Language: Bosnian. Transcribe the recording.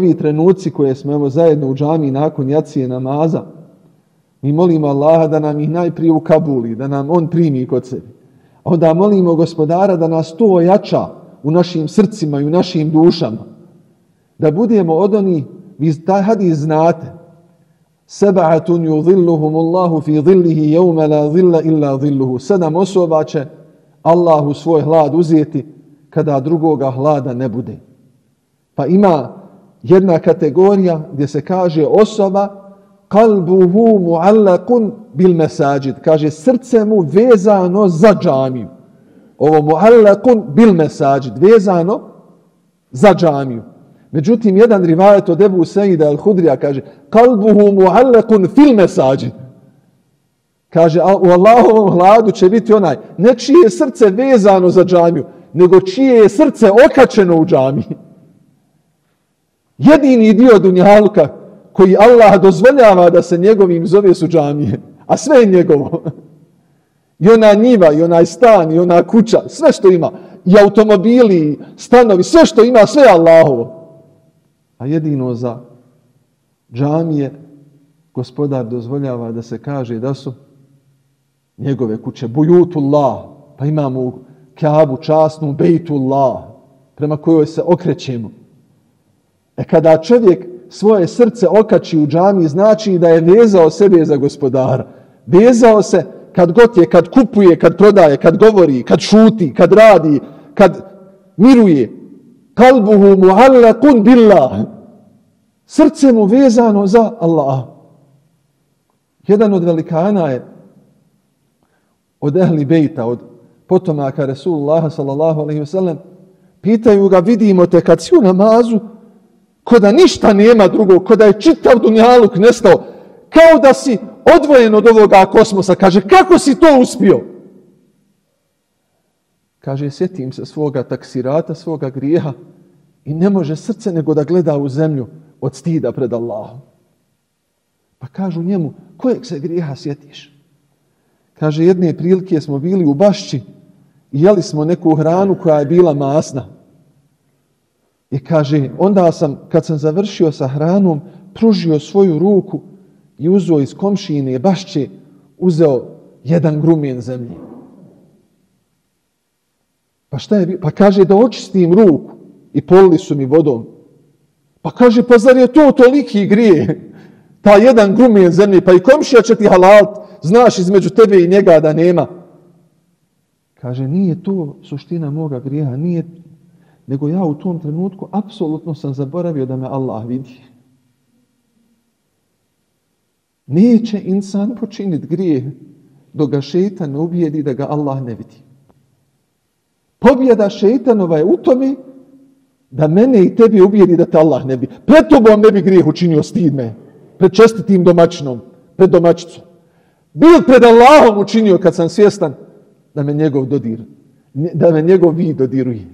ovi trenuci koje smo evo zajedno u džami nakon jacije namaza, mi molimo Allaha da nam ih najprije ukabuli, da nam On primi kod sebe. Onda molimo gospodara da nas to ojača u našim srcima i u našim dušama. Da budemo od oni, vi taj hadis znate, Seba'atun yudhilluhum Allahu fi dhillihi yawma la dhilla illa dhilluhu. Sedam osoba će Allahu svoj hlad uzeti kada drugoga hlada ne bude. Pa ima jedna kategorija gdje se kaže osoba kalbuhu muallakun bil mesajid. Kaže srce mu vezano za džamiju. Ovo muallakun bil mesajid. Vezano za džamiju. Međutim, jedan rivajet od Ebu Sejida al-Hudrija kaže kalbuhu muallakun fil mesajid. Kaže, u Allahovom hladu će biti onaj, ne čije srce vezano za džamiju, nego čije je srce okačeno u džamiji. Jedini dio dunjaluka koji Allah dozvoljava da se njegovim zove su džamije, a sve je njegovo. I ona njiva, i onaj stan, i ona kuća, sve što ima, i automobili, i stanovi, sve što ima, sve je Allahovo. A jedino za džamije gospodar dozvoljava da se kaže da su njegove kuće, bujutullah, pa imamo Kaabu časnu bejtullah, prema kojoj se okrećemo. E kada čovjek svoje srce okači u džami, znači da je vezao sebe za gospodara. Vezao se kad god je, kad kupuje, kad prodaje, kad govori, kad šuti, kad radi, kad miruje. Kalbuhu muallakun billah. Srce mu vezano za Allah. Jedan od velikana je od ehli bejta, od potomaka Resulullaha sallallahu alaihi wa sallam, pitaju ga, vidimo te kad si u namazu, ko da ništa nema drugo, ko da je čitav dunjaluk nestao, kao da si odvojen od ovoga kosmosa. Kaže, kako si to uspio? Kaže, sjetim se svoga taksirata, svoga grijeha i ne može srce nego da gleda u zemlju od stida pred Allahom. Pa kažu njemu, kojeg se grijeha sjetiš? Kaže, jedne prilike smo bili u bašći i jeli smo neku hranu koja je bila masna. I kaže, onda sam, kad sam završio sa hranom, pružio svoju ruku i uzeo iz komšine bašće, uzeo jedan grumen zemlje. Pa šta je? Pa kaže da očistim ruku i polili su mi vodom. Pa kaže, pa zar je to toliki grije? Ta jedan grumen zemlje, pa i komšija će ti halalt, znaš između tebe i njega da nema. Kaže, nije to suština moga grijeha, nije nego ja u tom trenutku apsolutno sam zaboravio da me Allah vidi. Neće insan počiniti grijeh dok ga šeitan ubijedi da ga Allah ne vidi. Pobjeda šeitanova je u tome da mene i tebi ubijedi da te Allah ne vidi. Pred tobom ne bi grijeh učinio stidne. Pred čestitim domaćinom, pred domaćicom. Bil pred Allahom učinio kad sam svjestan da me njegov dodir, da me njegov vid dodiruje.